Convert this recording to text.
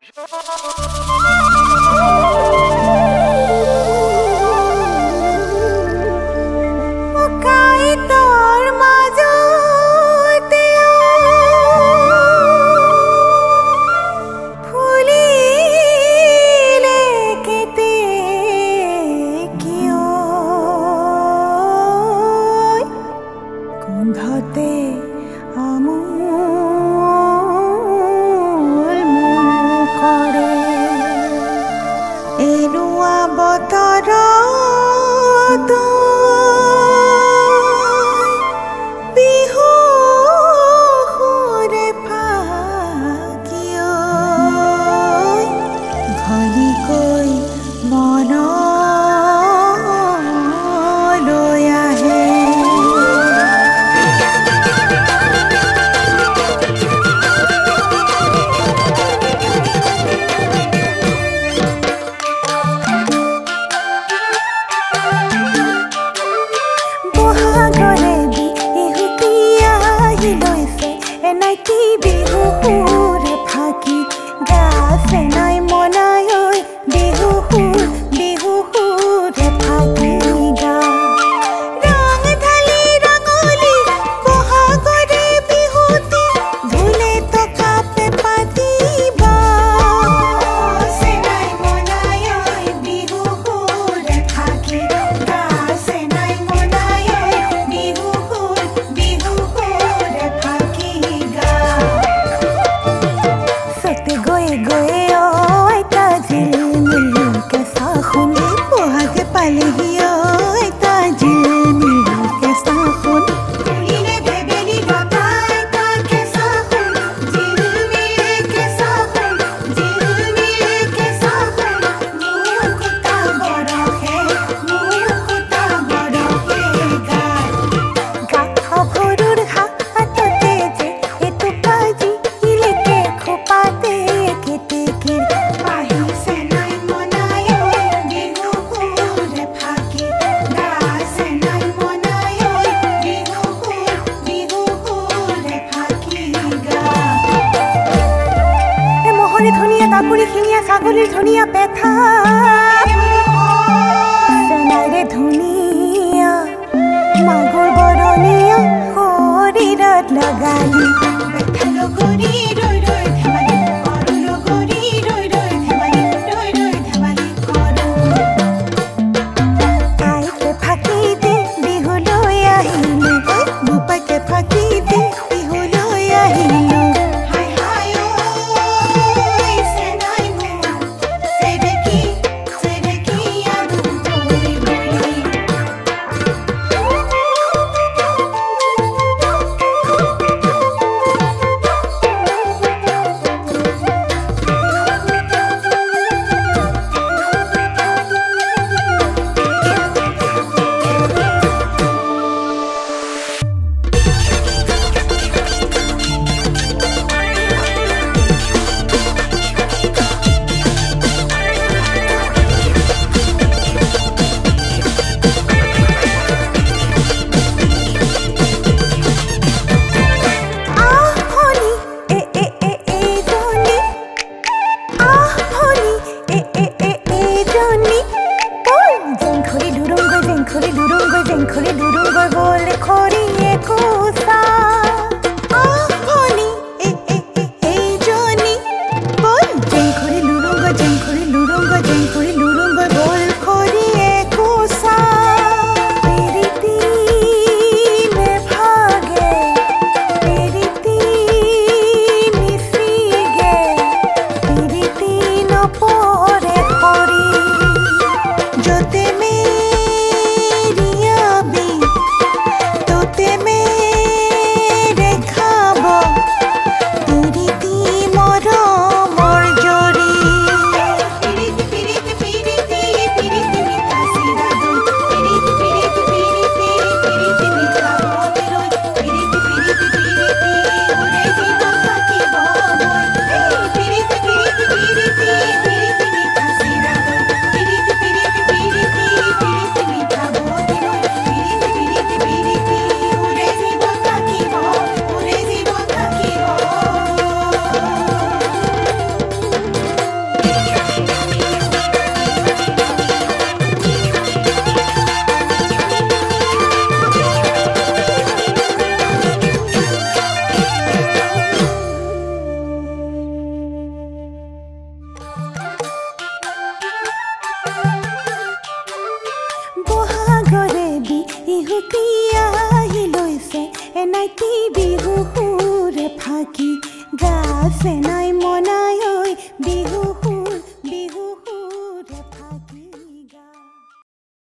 Joe! 着。गए শিঙীয়া ছাগলীৰ ধুনীয়া পেথা खोली दुरुंग जिंखली दुरुंग गोल खोरी ये को কি বিহু সুর ফাঁকি গা চেনাই মনাই বিহু